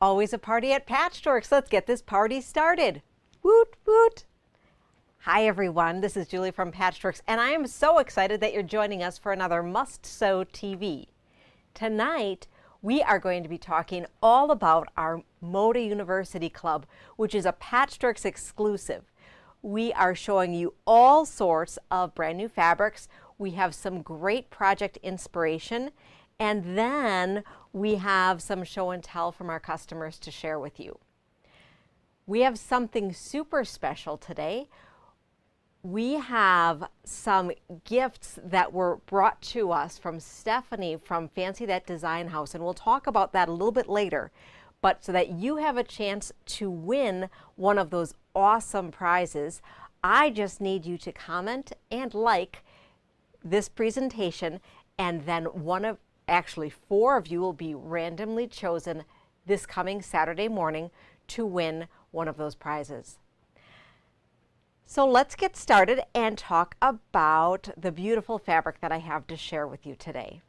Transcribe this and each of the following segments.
Always a party at Patched Works. Let's get this party started. Woot, woot. Hi, everyone. This is Julie from Patched Works, and I am so excited that you're joining us for another Must Sew TV. Tonight, we are going to be talking all about our Moda University Club, which is a Patched Works exclusive. We are showing you all sorts of brand new fabrics. We have some great project inspiration, and then we have some show and tell from our customers to share with you. We have something super special today. We have some gifts that were brought to us from Stephanie from Fancy That Design House, and we'll talk about that a little bit later. But so that you have a chance to win one of those awesome prizes, I just need you to comment and like this presentation, and then one of actually four of you will be randomly chosen this coming Saturday morning to win one of those prizes. So let's get started and talk about the beautiful fabric that I have to share with you today.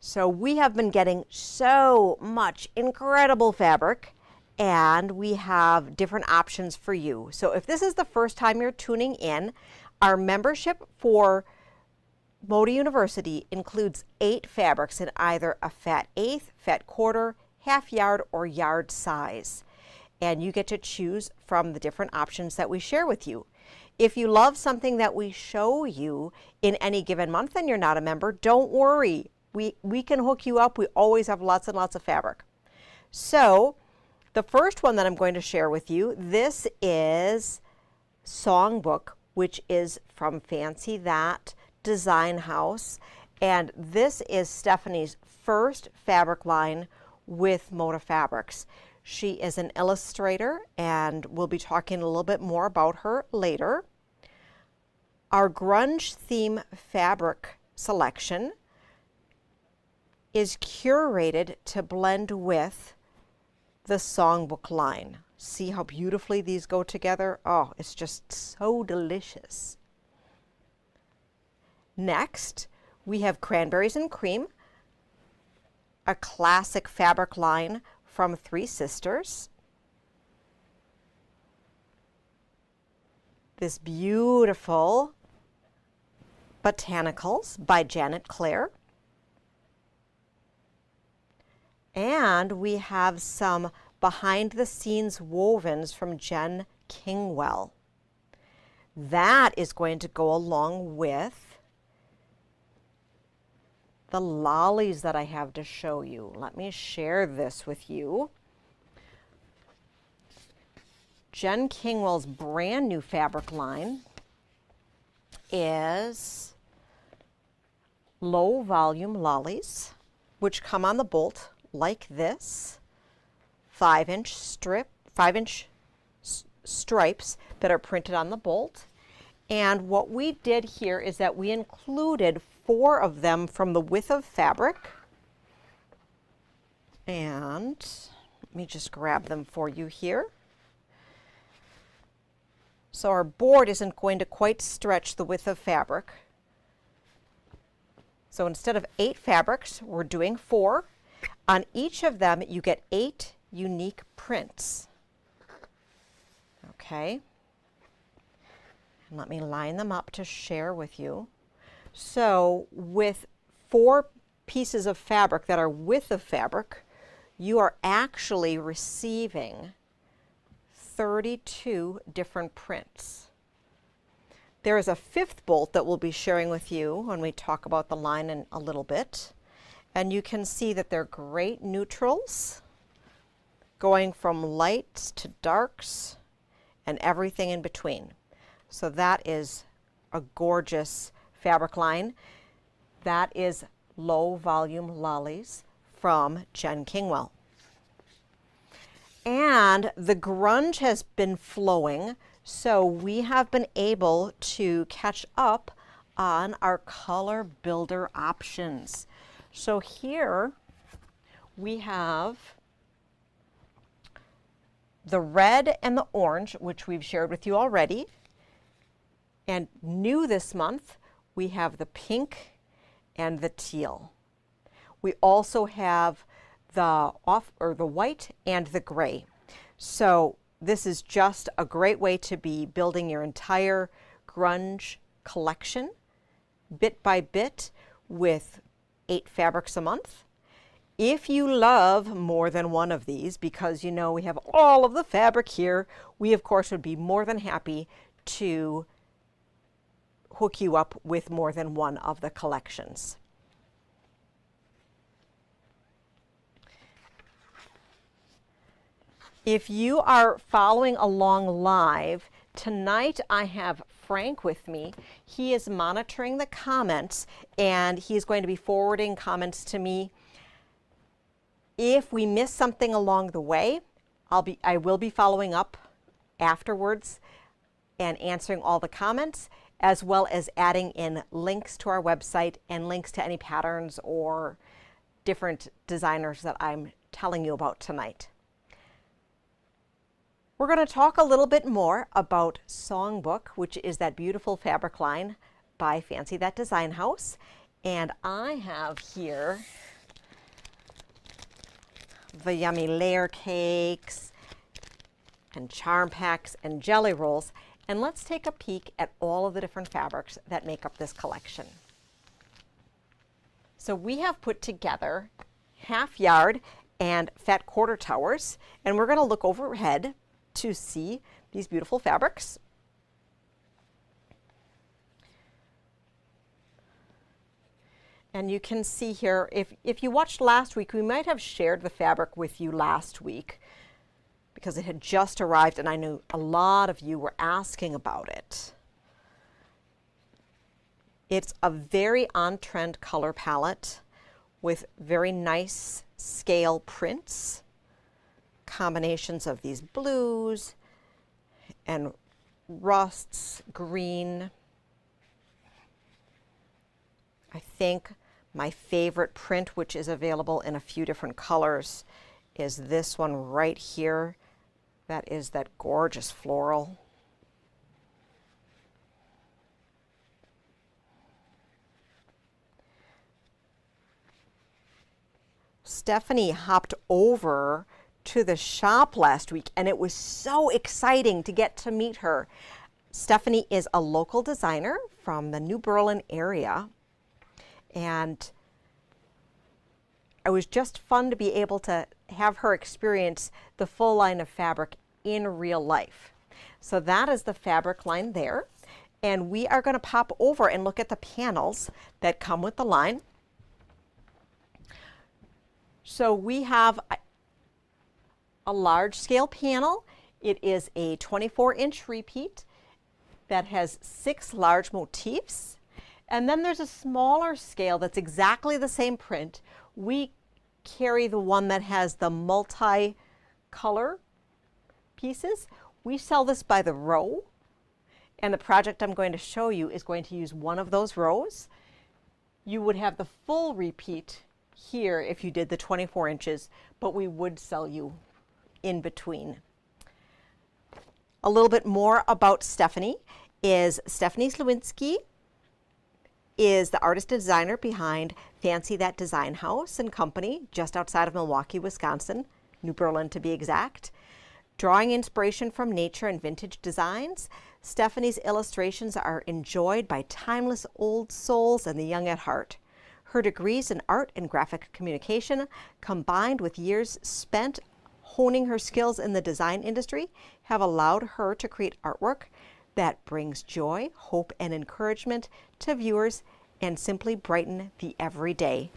So we have been getting so much incredible fabric and we have different options for you. So if this is the first time you're tuning in, our membership for Moda University includes eight fabrics in either a fat eighth, fat quarter, half yard, or yard size. And you get to choose from the different options that we share with you. If you love something that we show you in any given month and you're not a member, don't worry. We, we can hook you up. We always have lots and lots of fabric. So the first one that I'm going to share with you, this is Songbook, which is from Fancy That Design House. And this is Stephanie's first fabric line with Moda Fabrics. She is an illustrator and we'll be talking a little bit more about her later. Our grunge theme fabric selection is curated to blend with the songbook line. See how beautifully these go together? Oh, it's just so delicious. Next, we have Cranberries and Cream, a classic fabric line from Three Sisters. This beautiful Botanicals by Janet Clare. And we have some behind the scenes wovens from Jen Kingwell. That is going to go along with the lollies that I have to show you. Let me share this with you. Jen Kingwell's brand new fabric line is low volume lollies, which come on the bolt like this, five inch strip, five inch stripes that are printed on the bolt. And what we did here is that we included four of them from the width of fabric. And let me just grab them for you here. So our board isn't going to quite stretch the width of fabric. So instead of eight fabrics, we're doing four. On each of them, you get eight unique prints. Okay. And let me line them up to share with you. So with four pieces of fabric that are width of fabric, you are actually receiving 32 different prints. There is a fifth bolt that we'll be sharing with you when we talk about the line in a little bit. And you can see that they're great neutrals, going from lights to darks and everything in between. So that is a gorgeous fabric line. That is low volume lollies from Jen Kingwell. And the grunge has been flowing, so we have been able to catch up on our color builder options. So here we have the red and the orange, which we've shared with you already. And new this month, we have the pink and the teal. We also have the off or the white and the gray. So this is just a great way to be building your entire grunge collection bit by bit with eight fabrics a month. If you love more than one of these, because you know we have all of the fabric here, we of course would be more than happy to hook you up with more than one of the collections. If you are following along live, tonight I have Frank with me. He is monitoring the comments and he's going to be forwarding comments to me. If we miss something along the way, I'll be, I will be following up afterwards and answering all the comments as well as adding in links to our website and links to any patterns or different designers that I'm telling you about tonight. We're going to talk a little bit more about Songbook, which is that beautiful fabric line by Fancy That Design House. And I have here the yummy layer cakes and charm packs and jelly rolls. And let's take a peek at all of the different fabrics that make up this collection. So we have put together half yard and fat quarter towers, and we're going to look overhead to see these beautiful fabrics. And you can see here, if, if you watched last week, we might have shared the fabric with you last week because it had just arrived and I knew a lot of you were asking about it. It's a very on-trend color palette with very nice scale prints combinations of these blues and rusts, green. I think my favorite print, which is available in a few different colors, is this one right here. That is that gorgeous floral. Stephanie hopped over to the shop last week, and it was so exciting to get to meet her. Stephanie is a local designer from the New Berlin area, and it was just fun to be able to have her experience the full line of fabric in real life. So that is the fabric line there. And we are going to pop over and look at the panels that come with the line. So we have, a large scale panel. It is a 24 inch repeat that has six large motifs. And then there's a smaller scale that's exactly the same print. We carry the one that has the multi-color pieces. We sell this by the row. And the project I'm going to show you is going to use one of those rows. You would have the full repeat here if you did the 24 inches, but we would sell you in between. A little bit more about Stephanie is Stephanie Sliwinski is the artist designer behind Fancy That Design House and Company just outside of Milwaukee, Wisconsin, New Berlin to be exact. Drawing inspiration from nature and vintage designs, Stephanie's illustrations are enjoyed by timeless old souls and the young at heart. Her degrees in art and graphic communication, combined with years spent honing her skills in the design industry have allowed her to create artwork that brings joy, hope, and encouragement to viewers and simply brighten the everyday.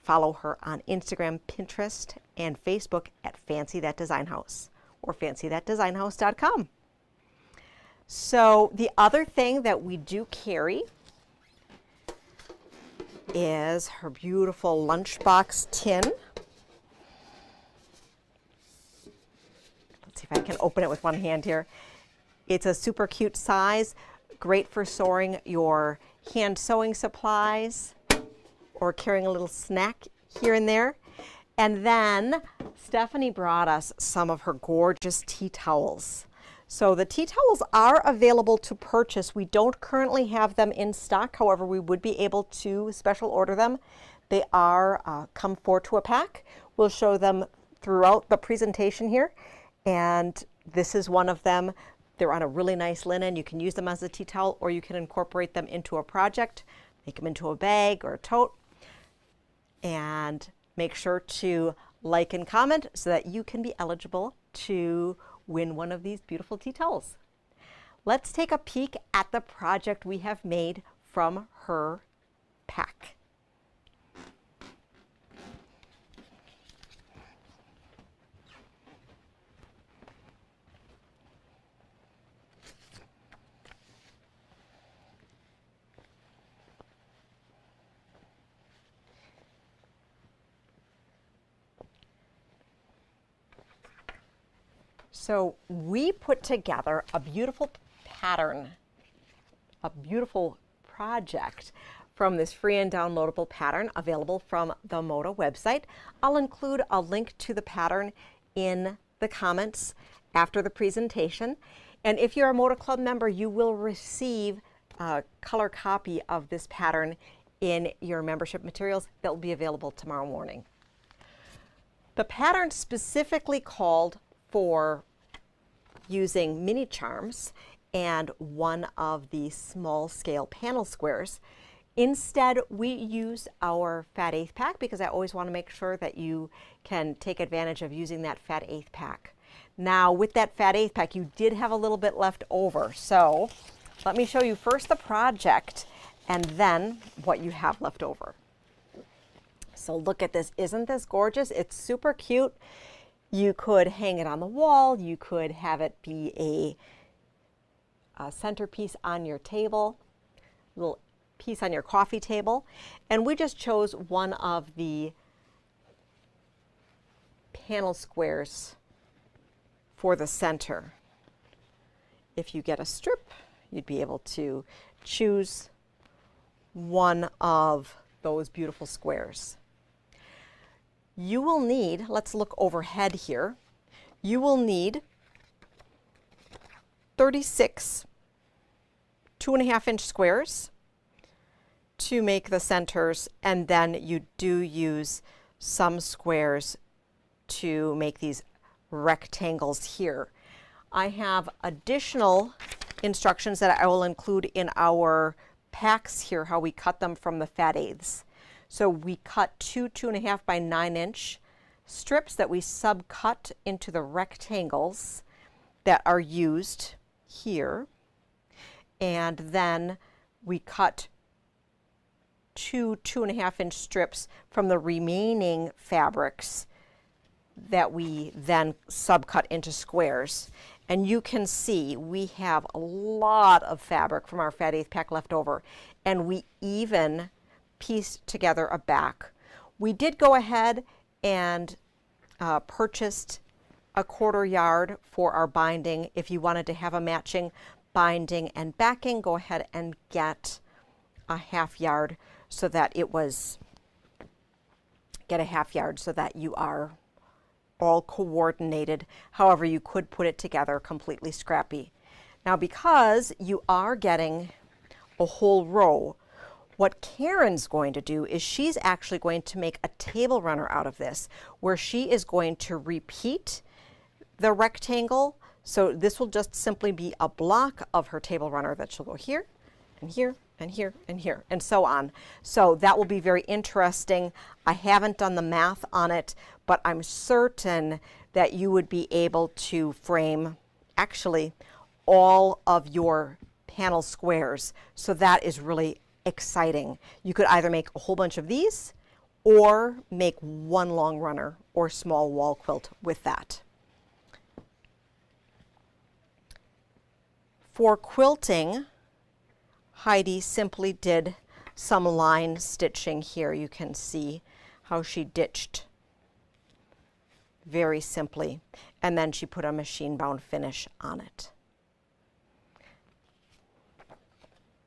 Follow her on Instagram, Pinterest, and Facebook at Fancy That Design House or fancythatdesignhouse.com. So the other thing that we do carry is her beautiful lunchbox tin. Let's see if I can open it with one hand here. It's a super cute size, great for storing your hand sewing supplies or carrying a little snack here and there. And then Stephanie brought us some of her gorgeous tea towels. So the tea towels are available to purchase. We don't currently have them in stock. However, we would be able to special order them. They are uh, come four to a pack. We'll show them throughout the presentation here. And this is one of them. They're on a really nice linen. You can use them as a tea towel or you can incorporate them into a project, make them into a bag or a tote. And make sure to like and comment so that you can be eligible to win one of these beautiful tea towels. Let's take a peek at the project we have made from her pack. So we put together a beautiful pattern, a beautiful project from this free and downloadable pattern available from the Moda website. I'll include a link to the pattern in the comments after the presentation. And if you're a Moda Club member, you will receive a color copy of this pattern in your membership materials that will be available tomorrow morning. The pattern specifically called for using mini charms and one of the small scale panel squares. Instead, we use our fat eighth pack because I always want to make sure that you can take advantage of using that fat eighth pack. Now, with that fat eighth pack, you did have a little bit left over. So let me show you first the project and then what you have left over. So look at this. Isn't this gorgeous? It's super cute. You could hang it on the wall. You could have it be a, a centerpiece on your table, little piece on your coffee table. And we just chose one of the panel squares for the center. If you get a strip, you'd be able to choose one of those beautiful squares you will need, let's look overhead here, you will need 36 two and a half inch squares to make the centers and then you do use some squares to make these rectangles here. I have additional instructions that I will include in our packs here, how we cut them from the fat eighths. So we cut two two and a half by nine inch strips that we subcut into the rectangles that are used here. And then we cut two two and a half inch strips from the remaining fabrics that we then subcut into squares. And you can see we have a lot of fabric from our fat eighth pack left over. And we even pieced together a back. We did go ahead and uh, purchased a quarter yard for our binding. If you wanted to have a matching binding and backing, go ahead and get a half yard so that it was, get a half yard so that you are all coordinated. However, you could put it together completely scrappy. Now, because you are getting a whole row, what Karen's going to do is she's actually going to make a table runner out of this where she is going to repeat the rectangle. So this will just simply be a block of her table runner that she'll go here and here and here and here and so on. So that will be very interesting. I haven't done the math on it, but I'm certain that you would be able to frame actually all of your panel squares. So that is really exciting. You could either make a whole bunch of these or make one long runner or small wall quilt with that. For quilting, Heidi simply did some line stitching here. You can see how she ditched very simply. And then she put a machine bound finish on it.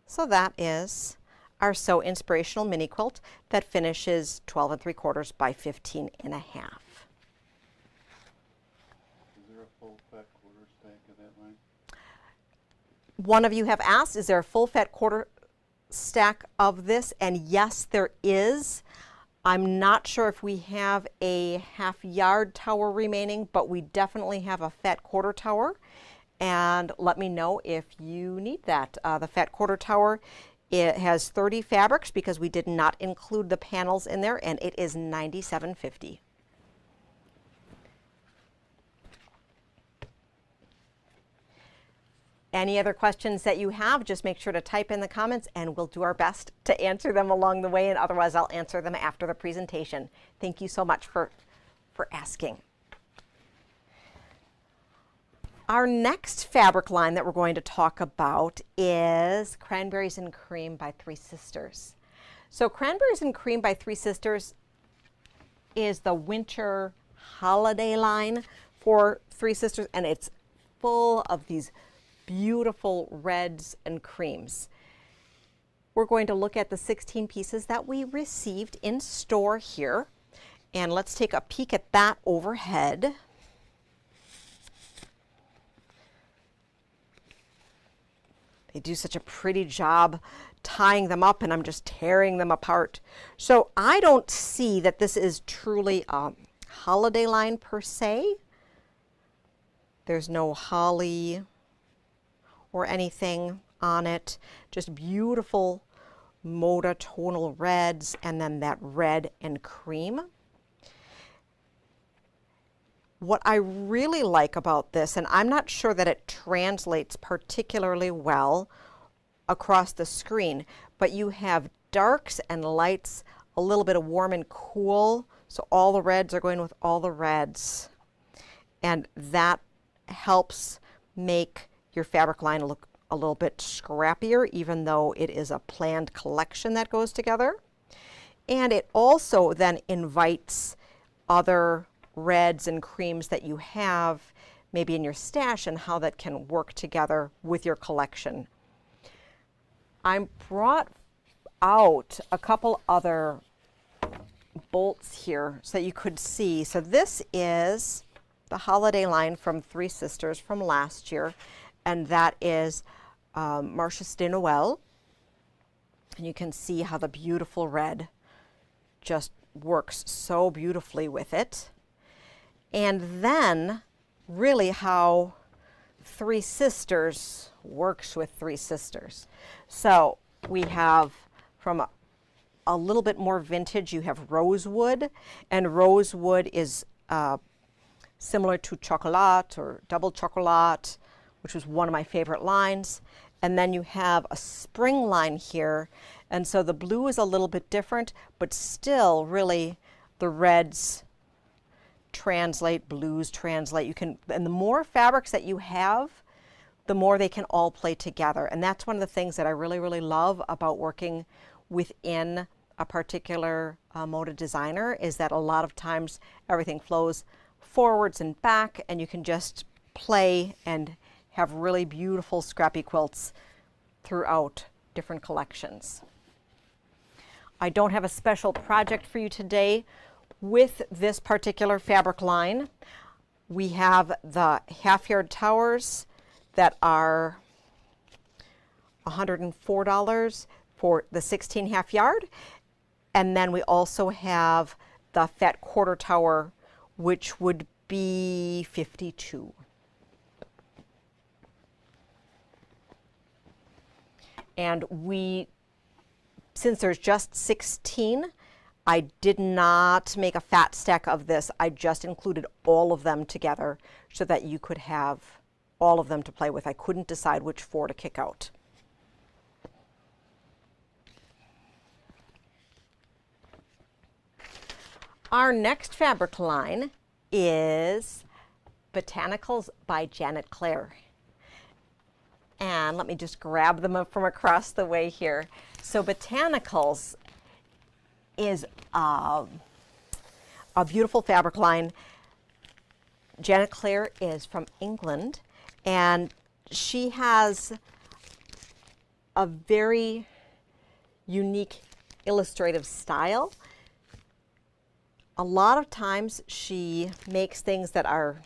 So that is our So Inspirational Mini Quilt that finishes 12 and 3 quarters by 15 and a half. Is there a full fat quarter stack of that line? One of you have asked, is there a full fat quarter stack of this? And yes, there is. I'm not sure if we have a half yard tower remaining, but we definitely have a fat quarter tower. And let me know if you need that. Uh, the fat quarter tower it has 30 fabrics because we did not include the panels in there and it is 97.50. Any other questions that you have, just make sure to type in the comments and we'll do our best to answer them along the way and otherwise I'll answer them after the presentation. Thank you so much for, for asking. Our next fabric line that we're going to talk about is Cranberries and Cream by Three Sisters. So Cranberries and Cream by Three Sisters is the winter holiday line for Three Sisters and it's full of these beautiful reds and creams. We're going to look at the 16 pieces that we received in store here. And let's take a peek at that overhead. They do such a pretty job tying them up and I'm just tearing them apart. So I don't see that this is truly a holiday line per se. There's no holly or anything on it. Just beautiful Moda tonal reds and then that red and cream. What I really like about this, and I'm not sure that it translates particularly well across the screen, but you have darks and lights, a little bit of warm and cool. So all the reds are going with all the reds. And that helps make your fabric line look a little bit scrappier, even though it is a planned collection that goes together. And it also then invites other reds and creams that you have maybe in your stash and how that can work together with your collection. I brought out a couple other bolts here so that you could see. So this is the holiday line from Three Sisters from last year and that is um, Marché de Noël. And you can see how the beautiful red just works so beautifully with it. And then really how Three Sisters works with Three Sisters. So we have from a, a little bit more vintage, you have rosewood, and rosewood is uh, similar to chocolat or double chocolat which was one of my favorite lines. And then you have a spring line here. And so the blue is a little bit different, but still really the reds translate, blues translate. You can, and the more fabrics that you have, the more they can all play together. And that's one of the things that I really, really love about working within a particular uh, Moda designer is that a lot of times everything flows forwards and back and you can just play and have really beautiful scrappy quilts throughout different collections. I don't have a special project for you today with this particular fabric line. We have the half yard towers that are $104 for the 16 half yard. And then we also have the fat quarter tower, which would be 52. And we, since there's just 16, I did not make a fat stack of this. I just included all of them together so that you could have all of them to play with. I couldn't decide which four to kick out. Our next fabric line is Botanicals by Janet Clare. And let me just grab them up from across the way here. So Botanicals is um, a beautiful fabric line. Janet Clare is from England, and she has a very unique illustrative style. A lot of times she makes things that are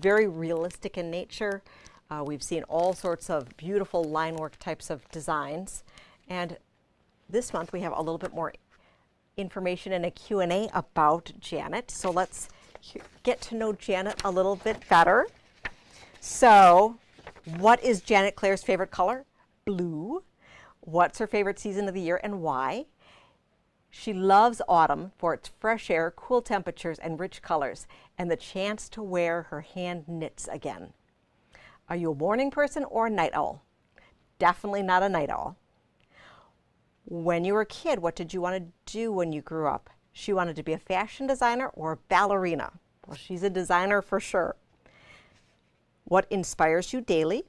very realistic in nature. Uh, we've seen all sorts of beautiful line work types of designs. And this month we have a little bit more information in a Q&A about Janet. So let's get to know Janet a little bit better. So, what is Janet Clare's favorite color? Blue. What's her favorite season of the year and why? She loves autumn for its fresh air, cool temperatures, and rich colors, and the chance to wear her hand knits again. Are you a morning person or a night owl? Definitely not a night owl. When you were a kid, what did you want to do when you grew up? She wanted to be a fashion designer or a ballerina. Well, she's a designer for sure. What inspires you daily?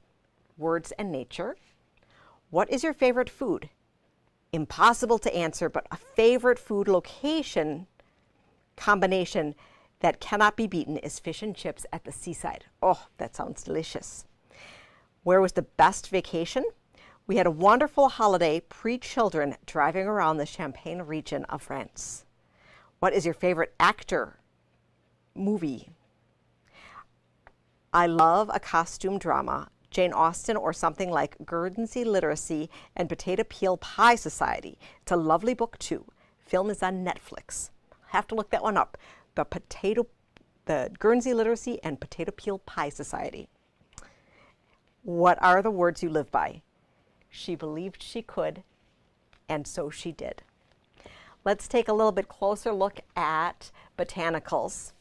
Words and nature. What is your favorite food? Impossible to answer, but a favorite food location combination that cannot be beaten is fish and chips at the seaside. Oh, that sounds delicious. Where was the best vacation? We had a wonderful holiday pre children driving around the Champagne region of France. What is your favorite actor movie? I love a costume drama, Jane Austen or something like Guernsey Literary and Potato Peel Pie Society. It's a lovely book too. Film is on Netflix. Have to look that one up. The potato the Guernsey Literary and Potato Peel Pie Society. What are the words you live by? She believed she could, and so she did. Let's take a little bit closer look at botanicals.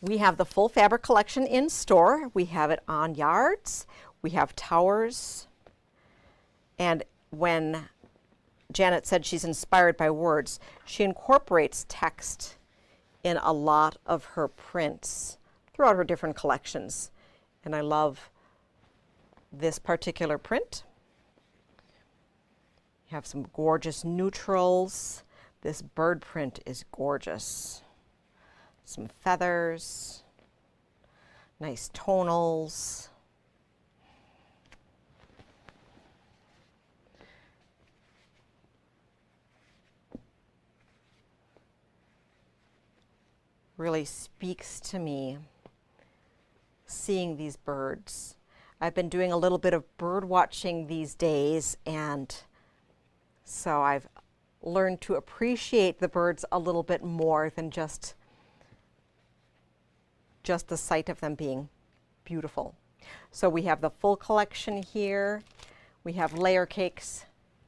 We have the full fabric collection in store. We have it on yards. We have towers. And when Janet said she's inspired by words, she incorporates text in a lot of her prints throughout her different collections. And I love this particular print. You have some gorgeous neutrals. This bird print is gorgeous. Some feathers, nice tonals. Really speaks to me seeing these birds. I've been doing a little bit of bird watching these days, and so I've learned to appreciate the birds a little bit more than just just the sight of them being beautiful. So we have the full collection here. We have layer cakes,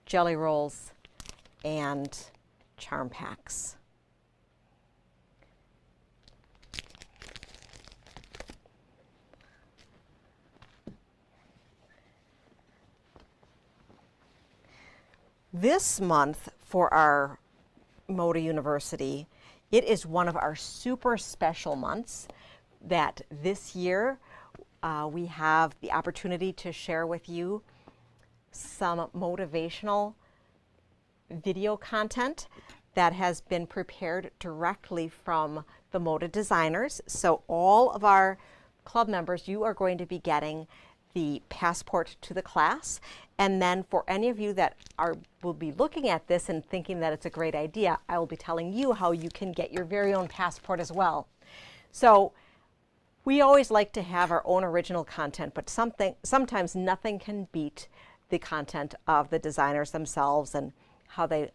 jelly rolls, and charm packs. This month for our Moda University, it is one of our super special months that this year uh, we have the opportunity to share with you some motivational video content that has been prepared directly from the Moda designers. So all of our club members, you are going to be getting the passport to the class. And then for any of you that are will be looking at this and thinking that it's a great idea, I will be telling you how you can get your very own passport as well. So we always like to have our own original content, but something sometimes nothing can beat the content of the designers themselves and how they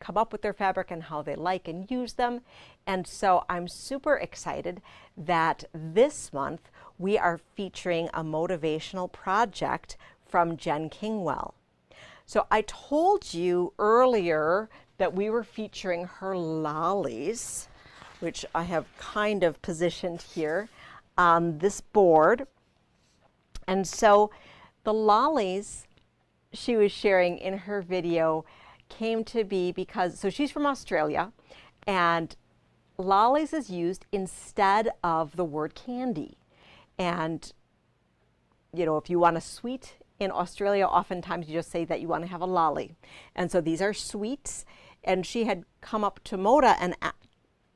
come up with their fabric and how they like and use them. And so I'm super excited that this month we are featuring a motivational project from Jen Kingwell. So I told you earlier that we were featuring her lollies, which I have kind of positioned here on this board. And so the lollies she was sharing in her video came to be because, so she's from Australia, and lollies is used instead of the word candy. And, you know, if you want a sweet in Australia, oftentimes you just say that you want to have a lolly. And so these are sweets. And she had come up to Moda and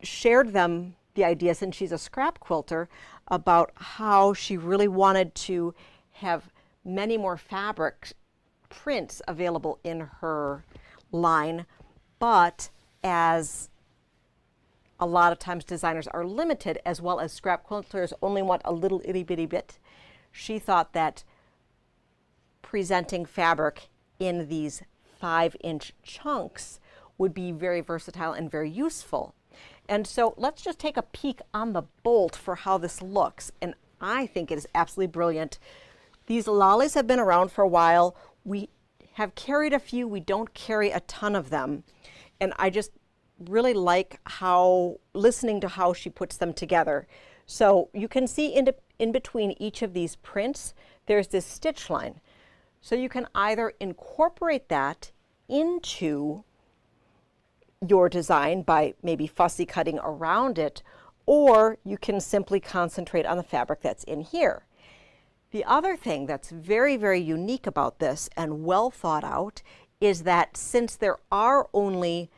shared them the idea, since she's a scrap quilter, about how she really wanted to have many more fabric prints available in her line, but as a lot of times designers are limited, as well as scrap quilters only want a little itty bitty bit, she thought that presenting fabric in these five inch chunks would be very versatile and very useful. And so let's just take a peek on the bolt for how this looks. And I think it is absolutely brilliant. These lollies have been around for a while. We have carried a few, we don't carry a ton of them. And I just really like how, listening to how she puts them together. So you can see in, in between each of these prints, there's this stitch line. So you can either incorporate that into your design by maybe fussy cutting around it, or you can simply concentrate on the fabric that's in here. The other thing that's very, very unique about this and well thought out is that since there are only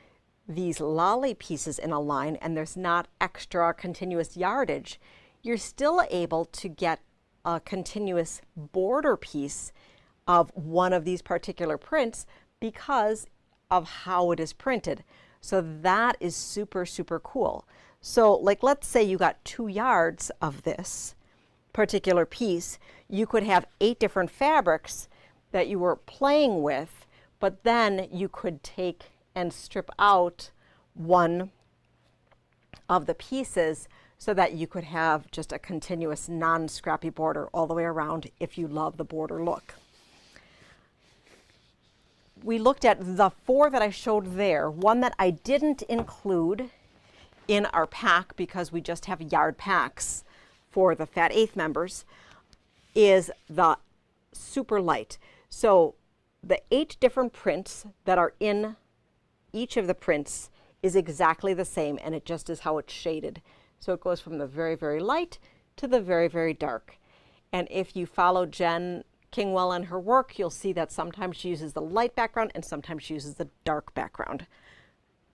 these lolly pieces in a line and there's not extra continuous yardage, you're still able to get a continuous border piece of one of these particular prints because of how it is printed. So that is super, super cool. So like, let's say you got two yards of this particular piece, you could have eight different fabrics that you were playing with, but then you could take and strip out one of the pieces so that you could have just a continuous non-scrappy border all the way around if you love the border look. We looked at the four that I showed there. One that I didn't include in our pack because we just have yard packs for the Fat Eighth members is the super light. So the eight different prints that are in each of the prints is exactly the same and it just is how it's shaded. So it goes from the very, very light to the very, very dark. And if you follow Jen Kingwell and her work, you'll see that sometimes she uses the light background and sometimes she uses the dark background.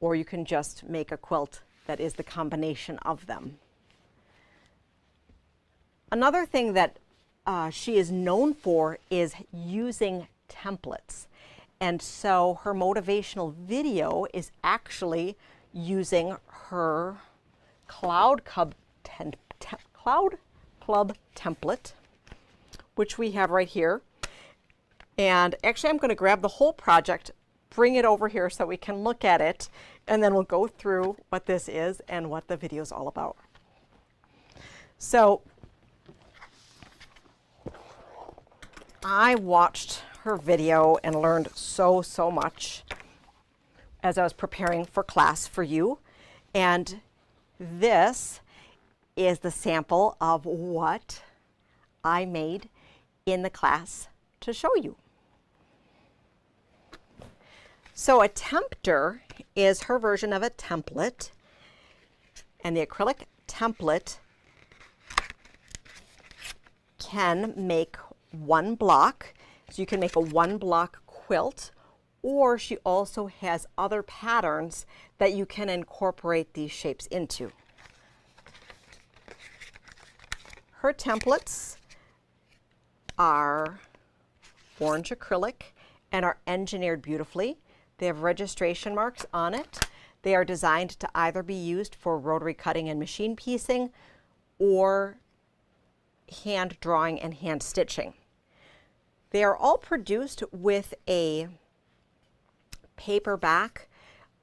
Or you can just make a quilt that is the combination of them. Another thing that uh, she is known for is using templates. And so her motivational video is actually using her Cloud Club, ten, te, Cloud Club template, which we have right here. And actually, I'm going to grab the whole project, bring it over here so we can look at it, and then we'll go through what this is and what the video is all about. So I watched her video and learned so, so much as I was preparing for class for you. And this is the sample of what I made in the class to show you. So a tempter is her version of a template. And the acrylic template can make one block. So you can make a one block quilt or she also has other patterns that you can incorporate these shapes into. Her templates are orange acrylic and are engineered beautifully. They have registration marks on it. They are designed to either be used for rotary cutting and machine piecing or hand drawing and hand stitching. They are all produced with a paperback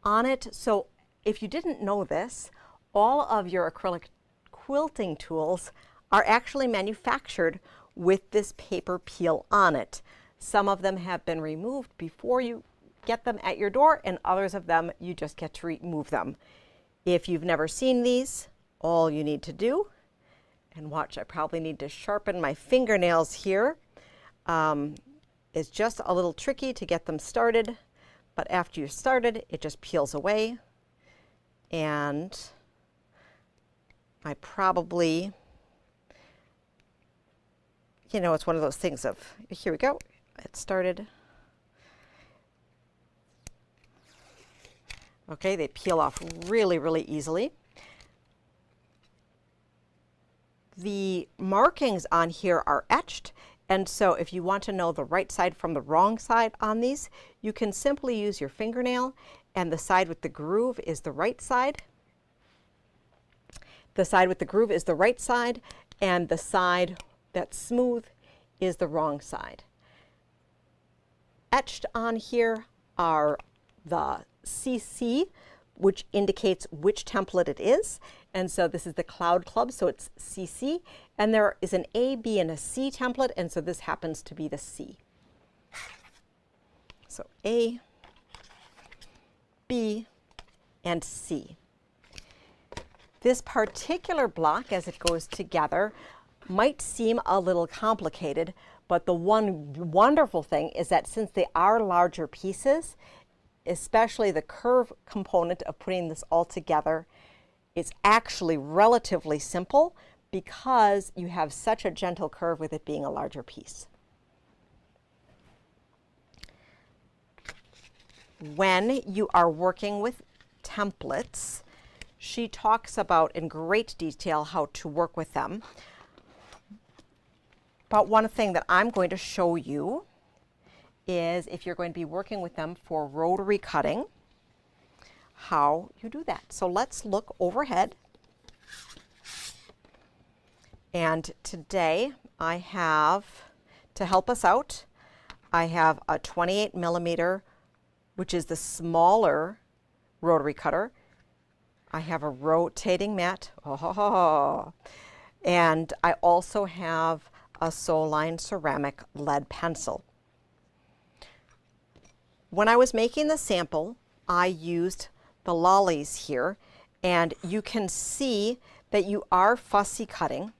on it. So if you didn't know this, all of your acrylic quilting tools are actually manufactured with this paper peel on it. Some of them have been removed before you get them at your door and others of them you just get to remove them. If you've never seen these, all you need to do, and watch I probably need to sharpen my fingernails here, um, is just a little tricky to get them started. But after you started, it just peels away. And I probably, you know, it's one of those things of, here we go, it started. Okay, they peel off really, really easily. The markings on here are etched and so if you want to know the right side from the wrong side on these, you can simply use your fingernail and the side with the groove is the right side. The side with the groove is the right side and the side that's smooth is the wrong side. Etched on here are the CC, which indicates which template it is. And so this is the Cloud Club, so it's CC. And there is an A, B, and a C template, and so this happens to be the C. So A, B, and C. This particular block, as it goes together, might seem a little complicated, but the one wonderful thing is that since they are larger pieces, especially the curve component of putting this all together, it's actually relatively simple because you have such a gentle curve with it being a larger piece. When you are working with templates, she talks about in great detail how to work with them. But one thing that I'm going to show you is if you're going to be working with them for rotary cutting, how you do that. So let's look overhead. And today I have, to help us out, I have a 28 millimeter, which is the smaller rotary cutter. I have a rotating mat. Oh, and I also have a Sewline ceramic lead pencil. When I was making the sample, I used the lollies here, and you can see that you are fussy cutting.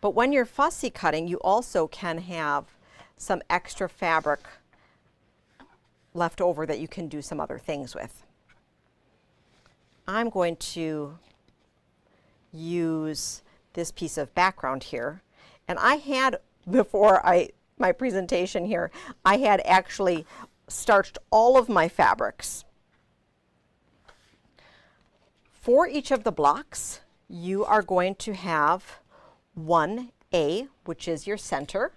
But when you're fussy cutting, you also can have some extra fabric left over that you can do some other things with. I'm going to use this piece of background here. And I had, before I my presentation here, I had actually starched all of my fabrics. For each of the blocks, you are going to have one A, which is your center,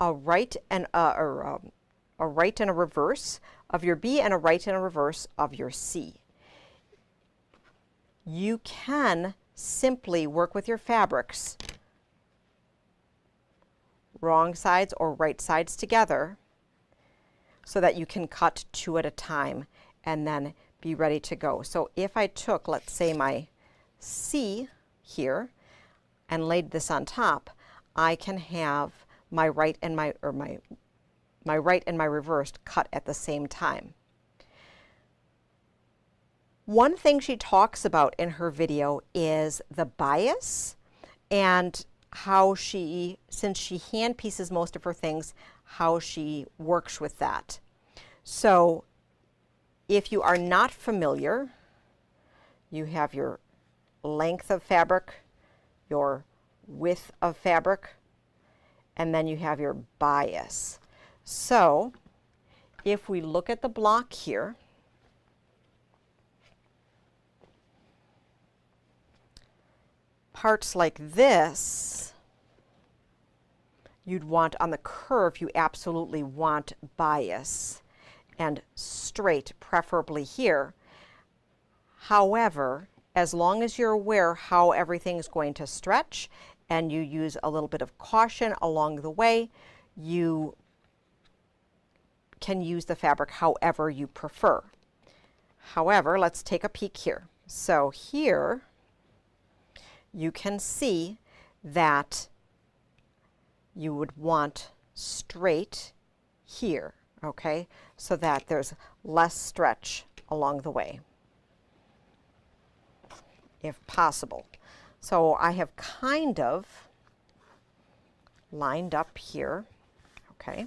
a right and a, or a right and a reverse of your B and a right and a reverse of your C you can simply work with your fabrics, wrong sides or right sides together, so that you can cut two at a time and then be ready to go. So if I took, let's say my C here and laid this on top, I can have my right and my, or my, my right and my reversed cut at the same time. One thing she talks about in her video is the bias and how she, since she hand pieces most of her things, how she works with that. So if you are not familiar, you have your length of fabric, your width of fabric, and then you have your bias. So if we look at the block here, parts like this, you'd want on the curve, you absolutely want bias and straight, preferably here. However, as long as you're aware how everything's going to stretch and you use a little bit of caution along the way, you can use the fabric however you prefer. However, let's take a peek here. So here, you can see that you would want straight here, okay, so that there's less stretch along the way, if possible. So I have kind of lined up here, okay.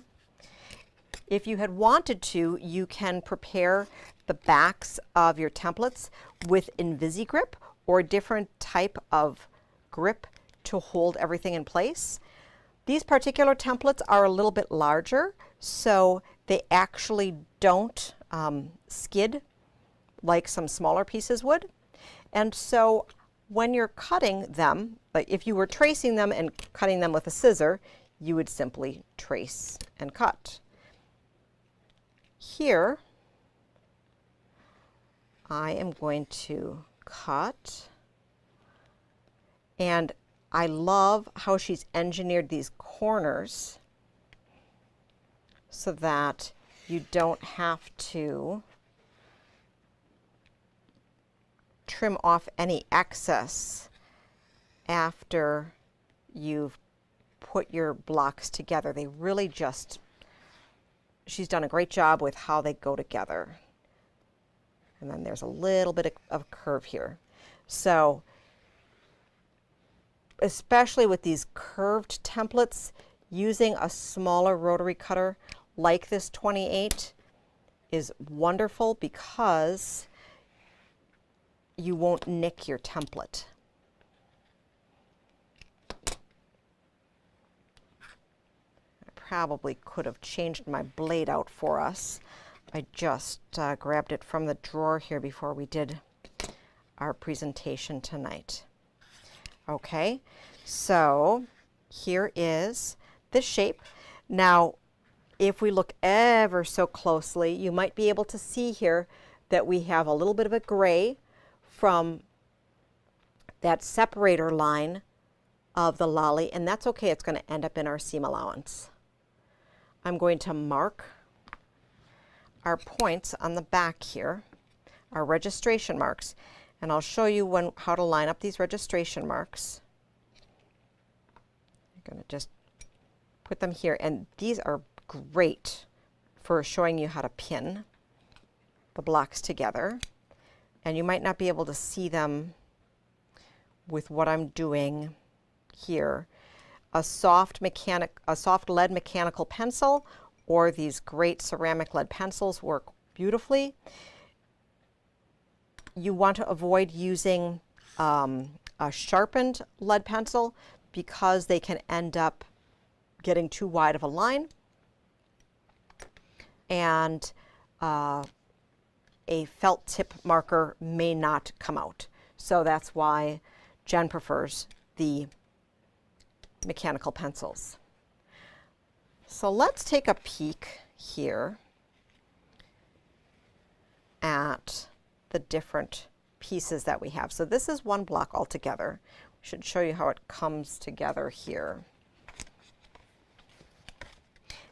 If you had wanted to, you can prepare the backs of your templates with InvisiGrip or different type of grip to hold everything in place. These particular templates are a little bit larger, so they actually don't um, skid like some smaller pieces would. And so when you're cutting them, like if you were tracing them and cutting them with a scissor, you would simply trace and cut. Here, I am going to cut. And I love how she's engineered these corners so that you don't have to trim off any excess after you've put your blocks together. They really just, she's done a great job with how they go together. And then there's a little bit of, of curve here. So, especially with these curved templates, using a smaller rotary cutter like this 28 is wonderful because you won't nick your template. I probably could have changed my blade out for us. I just uh, grabbed it from the drawer here before we did our presentation tonight. Okay, so here is the shape. Now, if we look ever so closely, you might be able to see here that we have a little bit of a gray from that separator line of the lolly, and that's okay. It's going to end up in our seam allowance. I'm going to mark our points on the back here, our registration marks, and I'll show you when, how to line up these registration marks. I'm going to just put them here, and these are great for showing you how to pin the blocks together. And you might not be able to see them with what I'm doing here. A soft mechanic, a soft lead mechanical pencil or these great ceramic lead pencils work beautifully. You want to avoid using um, a sharpened lead pencil because they can end up getting too wide of a line and uh, a felt tip marker may not come out. So that's why Jen prefers the mechanical pencils. So let's take a peek here at the different pieces that we have. So this is one block altogether. We should show you how it comes together here.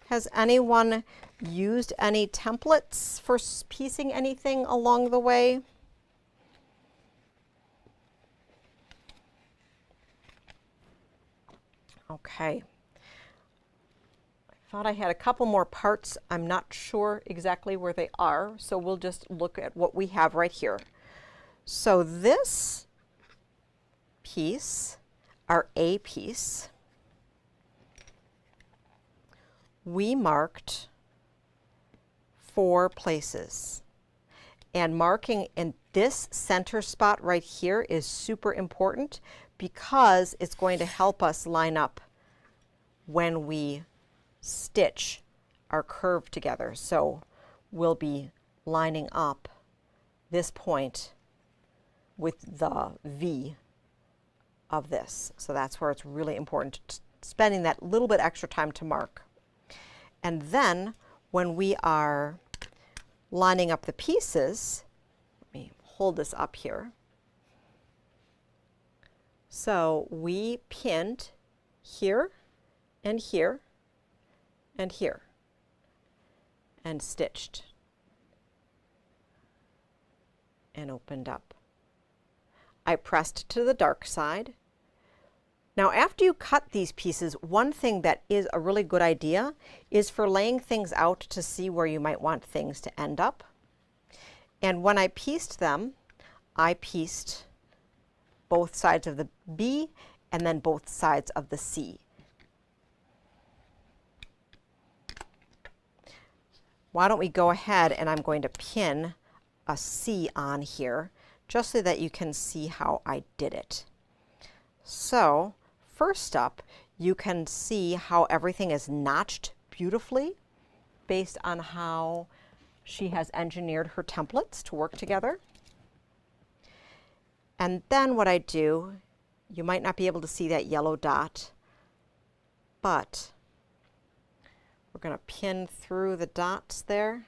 Has anyone used any templates for piecing anything along the way? Okay. Thought I had a couple more parts. I'm not sure exactly where they are, so we'll just look at what we have right here. So this piece, our A piece, we marked four places. And marking in this center spot right here is super important because it's going to help us line up when we stitch our curve together. So we'll be lining up this point with the V of this. So that's where it's really important spending that little bit extra time to mark. And then when we are lining up the pieces, let me hold this up here. So we pinned here and here and here and stitched and opened up. I pressed to the dark side now after you cut these pieces, one thing that is a really good idea is for laying things out to see where you might want things to end up. And when I pieced them, I pieced both sides of the B and then both sides of the C. Why don't we go ahead and I'm going to pin a C on here just so that you can see how I did it. So first up, you can see how everything is notched beautifully based on how she has engineered her templates to work together. And then what I do, you might not be able to see that yellow dot, but we're going to pin through the dots there.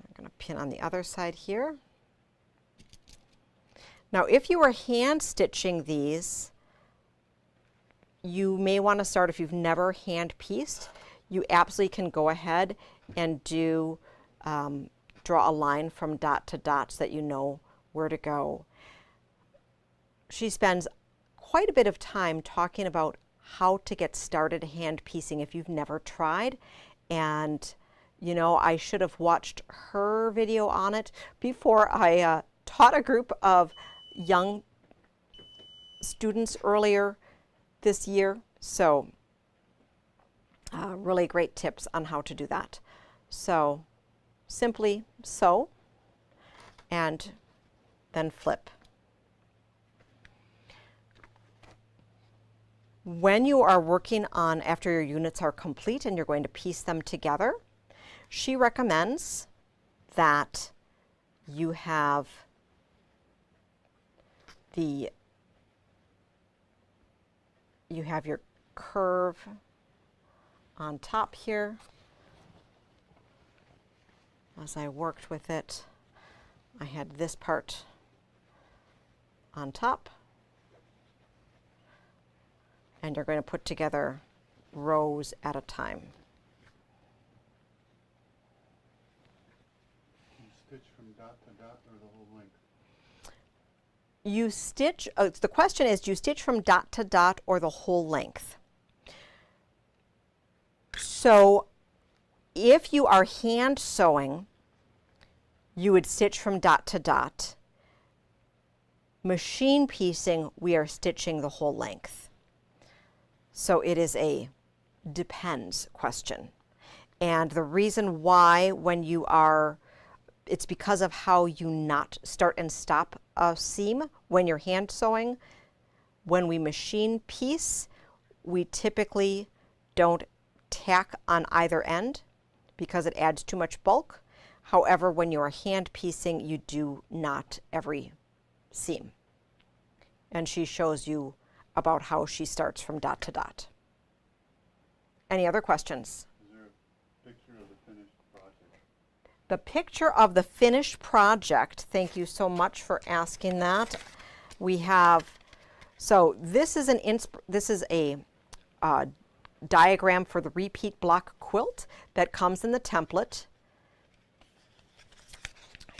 I'm going to pin on the other side here. Now, if you are hand stitching these, you may want to start, if you've never hand pieced, you absolutely can go ahead and do um, draw a line from dot to dot so that you know where to go. She spends quite a bit of time talking about how to get started hand piecing if you've never tried. And, you know, I should have watched her video on it before I uh, taught a group of young students earlier this year. So, uh, really great tips on how to do that. So, simply sew and then flip. When you are working on after your units are complete and you're going to piece them together, she recommends that you have the you have your curve on top here. As I worked with it, I had this part on top. And you're going to put together rows at a time. You stitch from dot to dot or the whole length? You stitch, uh, the question is, do you stitch from dot to dot or the whole length? So if you are hand sewing, you would stitch from dot to dot. Machine piecing, we are stitching the whole length. So it is a depends question. And the reason why when you are, it's because of how you not start and stop a seam when you're hand sewing. When we machine piece, we typically don't tack on either end because it adds too much bulk. However, when you are hand piecing, you do not every seam. And she shows you about how she starts from dot to dot. Any other questions? Is there a picture of the finished project? The picture of the finished project, thank you so much for asking that. We have, so this is an insp- this is a uh, diagram for the repeat block quilt that comes in the template.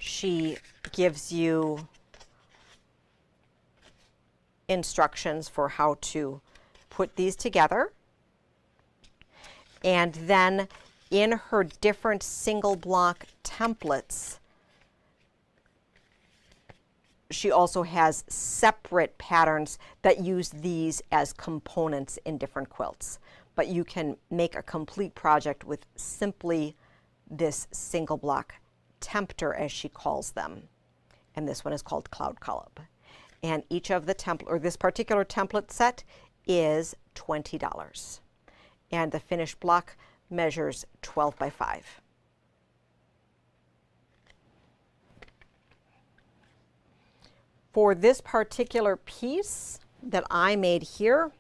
She gives you instructions for how to put these together. And then in her different single block templates, she also has separate patterns that use these as components in different quilts. But you can make a complete project with simply this single block tempter, as she calls them. And this one is called Cloud Collop and each of the template, or this particular template set is $20. And the finished block measures 12 by 5. For this particular piece that I made here,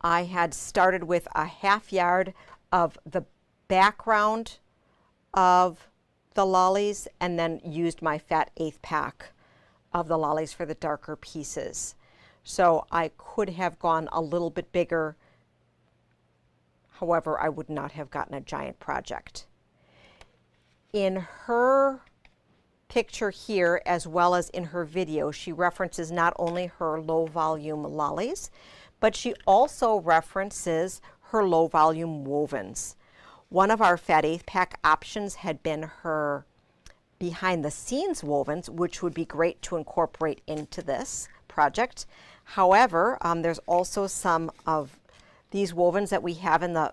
I had started with a half yard of the background of the lollies and then used my fat eighth pack of the lollies for the darker pieces. So I could have gone a little bit bigger. However, I would not have gotten a giant project. In her picture here, as well as in her video, she references not only her low volume lollies, but she also references her low volume wovens. One of our Fat Pack options had been her behind the scenes wovens, which would be great to incorporate into this project. However, um, there's also some of these wovens that we have in the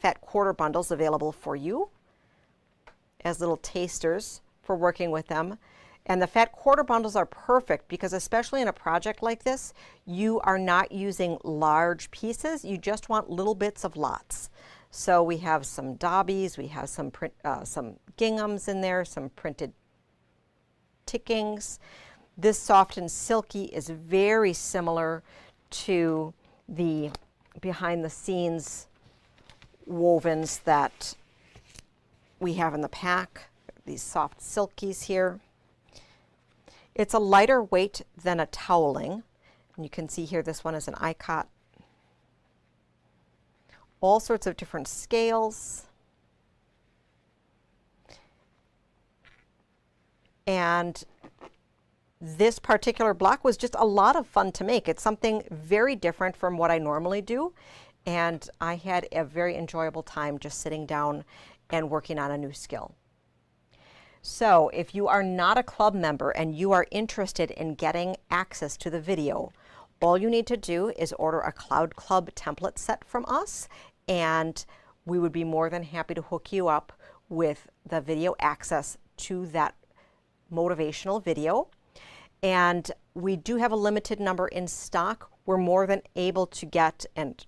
fat quarter bundles available for you as little tasters for working with them. And the fat quarter bundles are perfect because especially in a project like this, you are not using large pieces. You just want little bits of lots. So we have some dobbies, we have some print, uh, some ginghams in there, some printed tickings. This soft and silky is very similar to the behind the scenes wovens that we have in the pack, these soft silkies here. It's a lighter weight than a toweling. And you can see here this one is an ikat all sorts of different scales. And this particular block was just a lot of fun to make. It's something very different from what I normally do. And I had a very enjoyable time just sitting down and working on a new skill. So if you are not a club member and you are interested in getting access to the video, all you need to do is order a Cloud Club template set from us and we would be more than happy to hook you up with the video access to that motivational video. And we do have a limited number in stock. We're more than able to get, and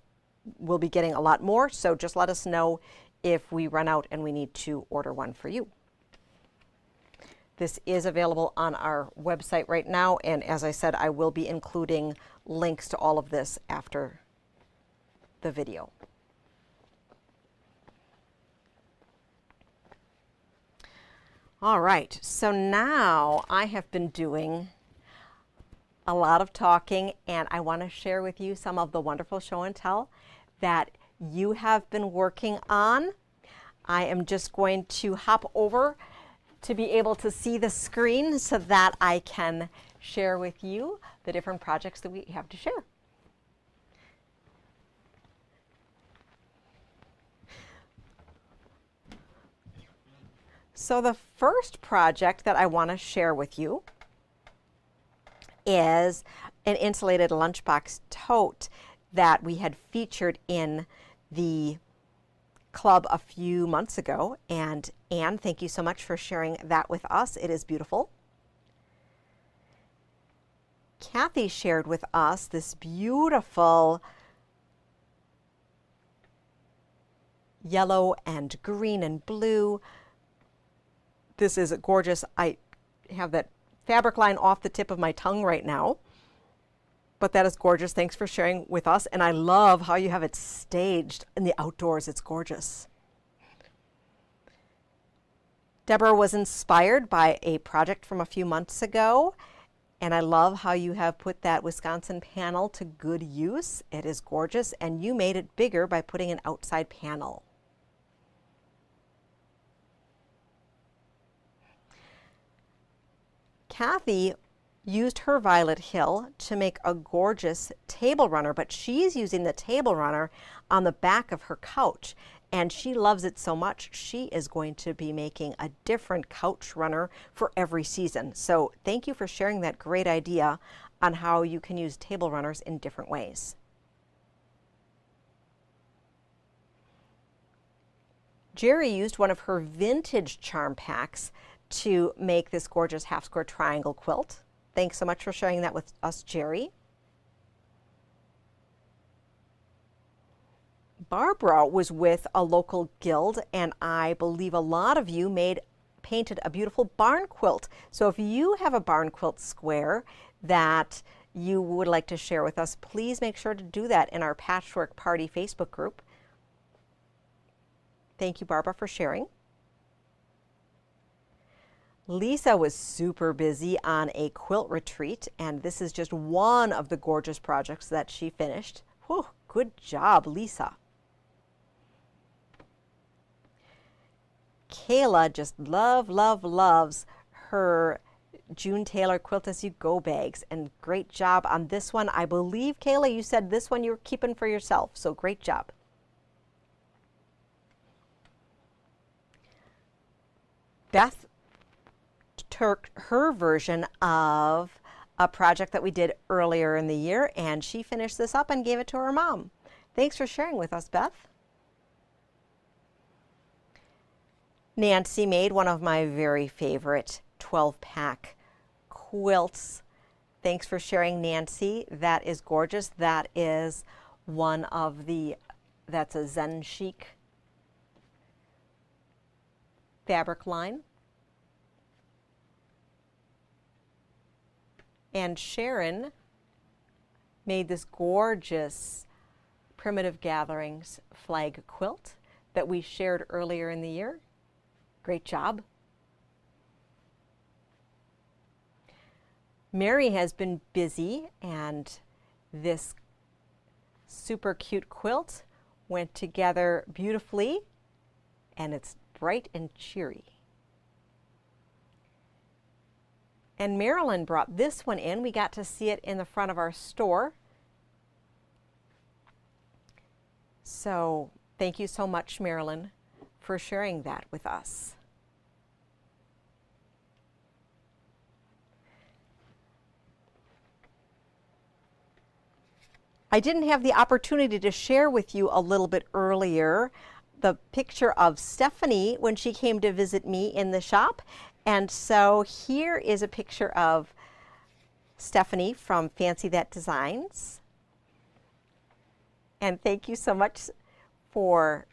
we'll be getting a lot more. So just let us know if we run out and we need to order one for you. This is available on our website right now. And as I said, I will be including links to all of this after the video. All right, so now I have been doing a lot of talking and I want to share with you some of the wonderful show and tell that you have been working on. I am just going to hop over to be able to see the screen so that I can share with you the different projects that we have to share. So the first project that I want to share with you is an insulated lunchbox tote that we had featured in the club a few months ago. And Anne, thank you so much for sharing that with us. It is beautiful. Kathy shared with us this beautiful yellow and green and blue this is gorgeous. I have that fabric line off the tip of my tongue right now. But that is gorgeous. Thanks for sharing with us. And I love how you have it staged in the outdoors. It's gorgeous. Deborah was inspired by a project from a few months ago. And I love how you have put that Wisconsin panel to good use. It is gorgeous. And you made it bigger by putting an outside panel. Kathy used her Violet Hill to make a gorgeous table runner, but she's using the table runner on the back of her couch. And she loves it so much, she is going to be making a different couch runner for every season. So thank you for sharing that great idea on how you can use table runners in different ways. Jerry used one of her vintage charm packs to make this gorgeous half square triangle quilt. Thanks so much for sharing that with us, Jerry. Barbara was with a local guild and I believe a lot of you made painted a beautiful barn quilt. So if you have a barn quilt square that you would like to share with us, please make sure to do that in our Patchwork Party Facebook group. Thank you, Barbara, for sharing. Lisa was super busy on a quilt retreat, and this is just one of the gorgeous projects that she finished. Whew, good job, Lisa. Kayla just love, love, loves her June Taylor Quilt As You Go bags, and great job on this one. I believe, Kayla, you said this one you're keeping for yourself, so great job. Beth took her version of a project that we did earlier in the year and she finished this up and gave it to her mom. Thanks for sharing with us, Beth. Nancy made one of my very favorite 12 pack quilts. Thanks for sharing, Nancy. That is gorgeous. That is one of the, that's a Zen Chic fabric line. And Sharon made this gorgeous Primitive Gatherings flag quilt that we shared earlier in the year. Great job. Mary has been busy and this super cute quilt went together beautifully and it's bright and cheery. And Marilyn brought this one in. We got to see it in the front of our store. So thank you so much, Marilyn, for sharing that with us. I didn't have the opportunity to share with you a little bit earlier the picture of Stephanie when she came to visit me in the shop. And so here is a picture of Stephanie from Fancy That Designs. And thank you so much for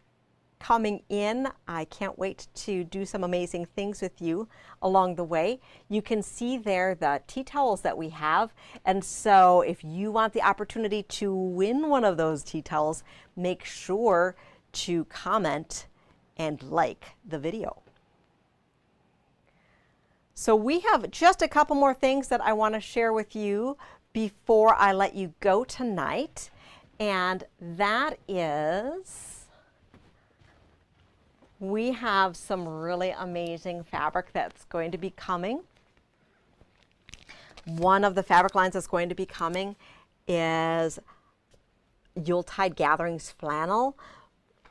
coming in. I can't wait to do some amazing things with you along the way. You can see there the tea towels that we have. And so if you want the opportunity to win one of those tea towels, make sure to comment and like the video. So we have just a couple more things that I want to share with you before I let you go tonight. And that is we have some really amazing fabric that's going to be coming. One of the fabric lines that's going to be coming is Yuletide Gatherings flannel.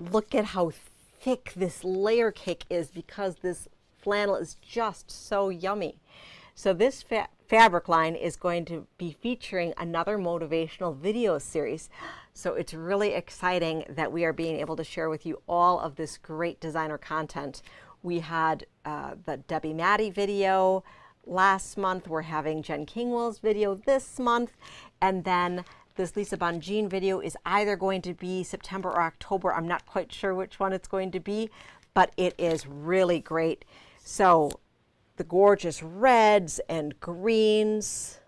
Look at how thick this layer cake is because this flannel is just so yummy. So this fa fabric line is going to be featuring another motivational video series. So it's really exciting that we are being able to share with you all of this great designer content. We had uh, the Debbie Maddy video last month. We're having Jen Kingwell's video this month. And then this Lisa Bongean video is either going to be September or October. I'm not quite sure which one it's going to be, but it is really great. So the gorgeous reds and greens,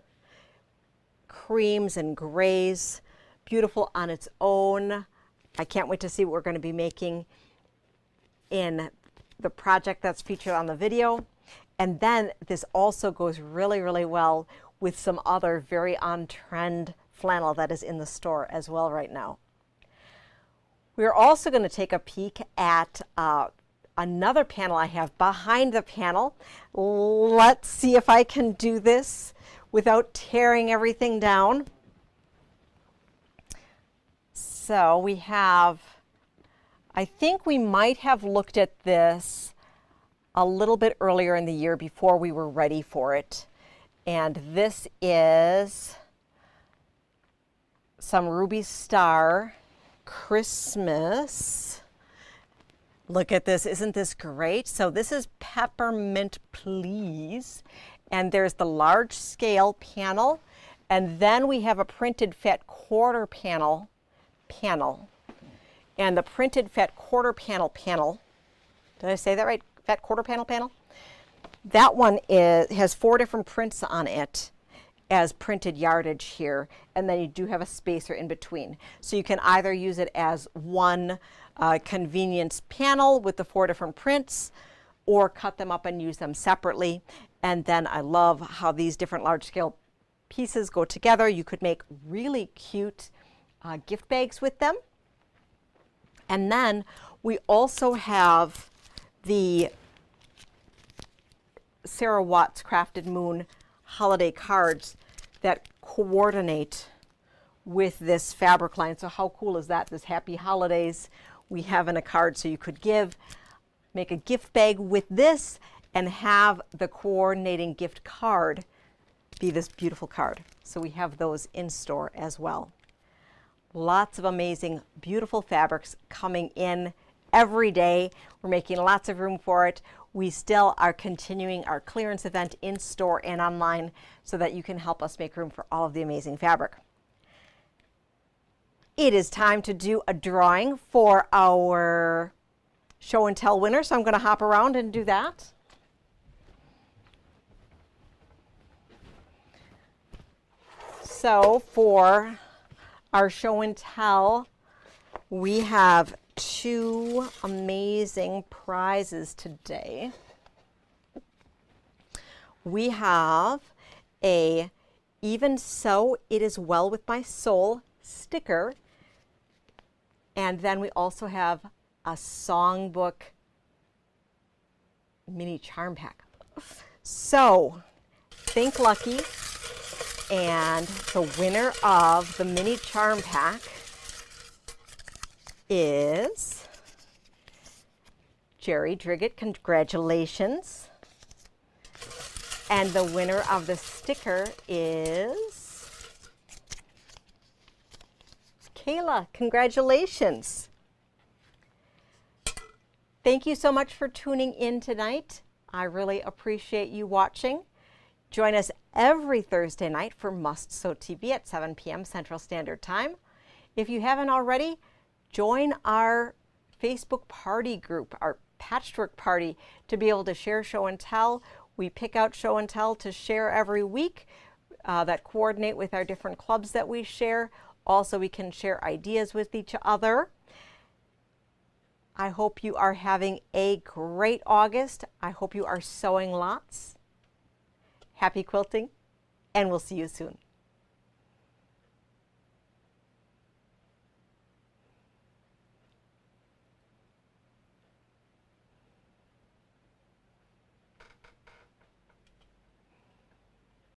creams and grays beautiful on its own. I can't wait to see what we're going to be making in the project that's featured on the video. And then this also goes really, really well with some other very on-trend flannel that is in the store as well right now. We're also going to take a peek at uh, another panel I have behind the panel. Let's see if I can do this without tearing everything down. So we have, I think we might have looked at this a little bit earlier in the year before we were ready for it. And this is some Ruby Star Christmas. Look at this, isn't this great? So this is Peppermint Please. And there's the large scale panel. And then we have a printed fat quarter panel panel. And the printed fat quarter panel panel, did I say that right? Fat quarter panel panel? That one is, has four different prints on it as printed yardage here, and then you do have a spacer in between. So you can either use it as one uh, convenience panel with the four different prints, or cut them up and use them separately. And then I love how these different large scale pieces go together. You could make really cute uh, gift bags with them. And then we also have the Sarah Watts Crafted Moon holiday cards that coordinate with this fabric line. So how cool is that? This Happy Holidays we have in a card so you could give, make a gift bag with this and have the coordinating gift card be this beautiful card. So we have those in store as well. Lots of amazing, beautiful fabrics coming in every day. We're making lots of room for it. We still are continuing our clearance event in store and online so that you can help us make room for all of the amazing fabric. It is time to do a drawing for our show and tell winner, so I'm going to hop around and do that. So for our show and tell, we have two amazing prizes today. We have a Even So It Is Well With My Soul sticker And then we also have a songbook mini charm pack. So, think lucky. And the winner of the mini charm pack is Jerry Driggett. Congratulations. And the winner of the sticker is Kayla. Congratulations. Thank you so much for tuning in tonight. I really appreciate you watching. Join us every Thursday night for Must Sew TV at 7 p.m. Central Standard Time. If you haven't already, join our Facebook party group, our patchwork party, to be able to share show and tell. We pick out show and tell to share every week uh, that coordinate with our different clubs that we share. Also, we can share ideas with each other. I hope you are having a great August. I hope you are sewing lots. Happy quilting, and we'll see you soon.